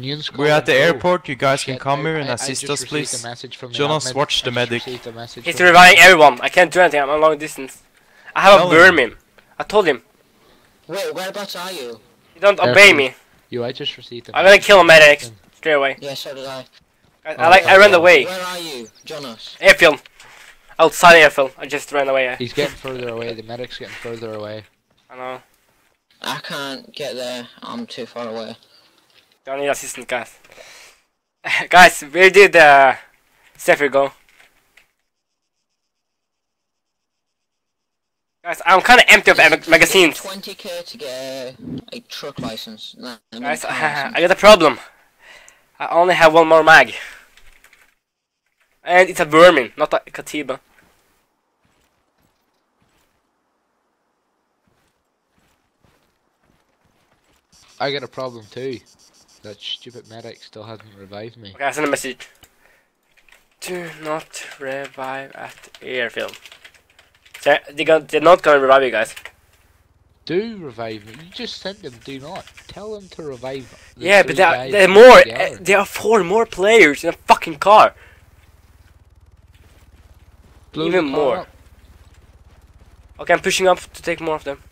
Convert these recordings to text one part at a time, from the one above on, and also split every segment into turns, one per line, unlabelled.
Can you
We're at the
him?
Airport. You guys can come
I-
here and
I- I
assist
just
us, please.
a message from the
Jonas, watch the medic.
received
He's
from-
reviving everyone. I can't do anything. I'm a long distance. I have
Tell
a
him.
vermin. I told him.
Wait, whereabouts are you?
You don't
Careful.
obey me.
You, I just received a
I'm gonna kill a medic straight away.
Yeah, so did I.
I,
Oh,
I like. I ran away.
Where are you, Jonas?
Airfield. Outside airfield. I just ran away.
He's getting further away. The medic's getting further away.
I know.
I can't get there. I'm too far away.
Don't need assistance, guys. guys, where did uh, Zephyr go? Guys, I'm kind of empty of mag- magazines.
20k to get a, a truck license. Nah, I mean
Guys,
car
I got a problem. I only have one more mag. And it's a vermin, not a katiba.
I got a problem too. That stupid medic still hasn't revived me.
Okay, I send a message. Do not revive at airfield. So they got, they're not gonna revive you guys.
Do revive me. You just sent them. Do not tell them to revive.
yeah, but there,
guys
there are more. Uh, there are four more players in a fucking car.
Blow
even more.
up.
Okay, I'm pushing up to take more of them.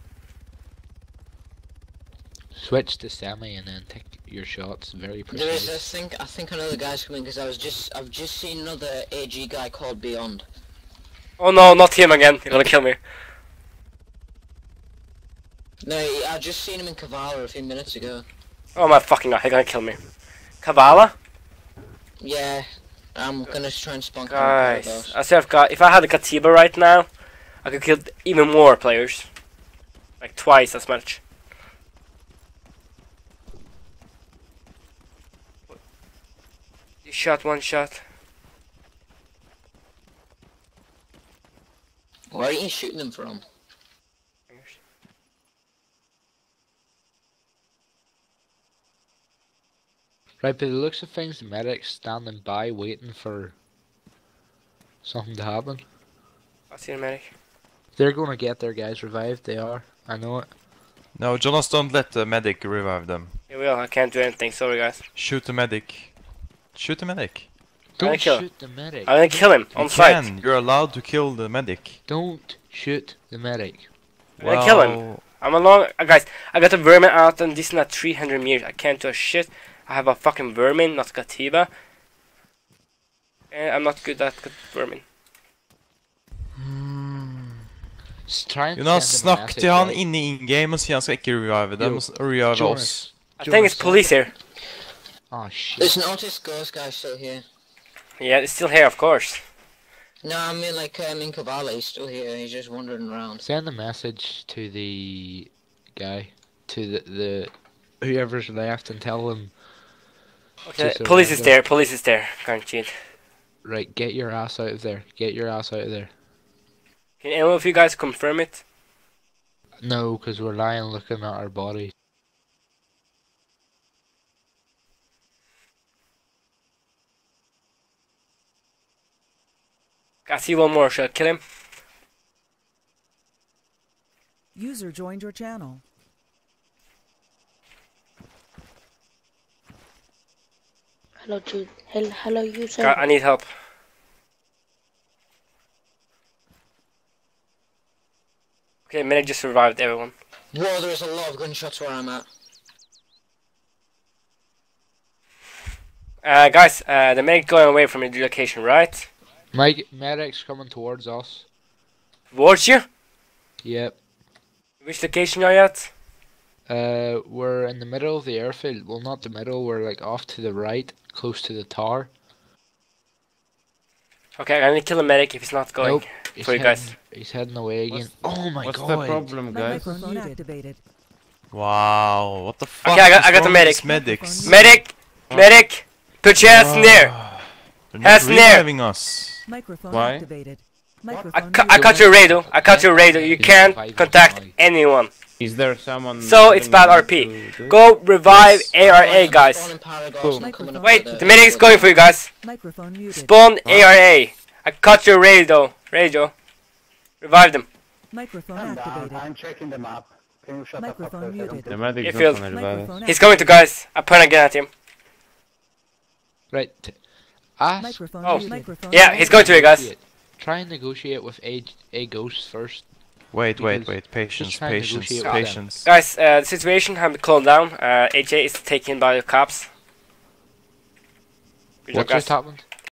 Switch to semi and then take your shots very
There is, I think, I think another guy's coming because I was just, I've just seen another AG guy called Beyond.
Oh no, not him again. He's gonna kill me.
No, he- I just seen him in Kavala a few minutes ago.
Oh my fucking god, he's gonna kill me. Kavala?
Yeah, I'm gonna try and spawn
Guys,
Kavala
I say I've got. If I had a Katiba right now, I could kill even more players. Like twice as much. You shot one shot.
Where are you shooting them from?
Right, but it looks of things, the medic's standing by waiting for something to happen.
I see the medic.
They're gonna get their guys revived. They are. I know it.
No, Jonas, don't let the medic revive them.
Here we go. I can't do anything. Sorry, guys.
Shoot the medic. Shoot the medic.
Don't
kill him.
shoot the medic.
I'm gonna kill him on
You
sight.
can. You're allowed to kill the medic.
Don't shoot the medic.
I'm gonna kill him. I'm along. Uh, guys, I got a vermin out and this is not 300 meters. I can't do a shit. I have a fucking vermin, not Katiba. And I'm not good at kat- vermin.
Just try and
Jonas,
send them a
snakk
message,
til han
right?
inne i in-game og si han skal ikke revive dem,
Jo,
og s- revive oss.
I think it's police here.
Oh shit.
There's an Otis Ghost guy still here.
Yeah, it's still here, of course.
No, I mean like um, in Kavala, he's still here. He's just wandering around.
Send a message to the guy, to the, the whoever's left, and tell them,
Okay, police is there. Police is there. Guaranteed.
right, get your ass out of there. Get your ass out of there.
Can anyone of you guys confirm it?
No, because we're lying looking at our bodies.
I see one more. Should I kill him?
User joined your channel.
Hello, Jude. Hello, hello, user.
God, I need help. Okay, medic just survived everyone.
Whoa, there's a lot of gunshots where I'm at.
Uh, guys, uh, the medic going away from the location, right?
Mike, medic's coming towards us.
Towards you?
Yep.
Which location are you at?
Uh, we're in the middle of the airfield. Well, not the middle. We're like off to the right, close to the tower.
Okay, I'm gonna kill the medic if he's not going.
Nope. He's
for you
heading,
guys.
He's heading away again.
What's-
oh my
What's
god.
the problem, guys?
Microphone activated.
Wow, what the fuck
Okay, I got- I got the
wrong with
medic.
medics?
Medic! Medic! Put your ass in there!
They're
Hands
not
in the air.
reviving us.
Microphone
Why?
activated.
I,
Microphone
cu- I cut your radio. I cut your radio. You can't contact anyone.
Is there someone?
So it's bad RP.
me to do it?
Go revive ARA, guys.
spawning Paragon,
Boom.
I'm coming up
Wait, the medic is going for you guys.
Microphone muted.
Spawn ARA. I cut your radio. Radio. Revive them.
Microphone
I'm down.
activated.
I'm checking the map. Can you shut
Microphone
up for a second,
muted.
The medic is
Airfield.
not gonna revive
He's coming to guys. I point again at him.
Right. T- Ask.
Microphone
Oh.
Microphone
Yeah, he's going to it, guys.
Try and negotiate with a a ghost first.
Wait, wait, wait. Patience,
try and
patience,
negotiate with them.
patience.
Guys, uh, the situation have calmed down. Uh, AJ is taken by the cops. Good
What
guys.
just happened?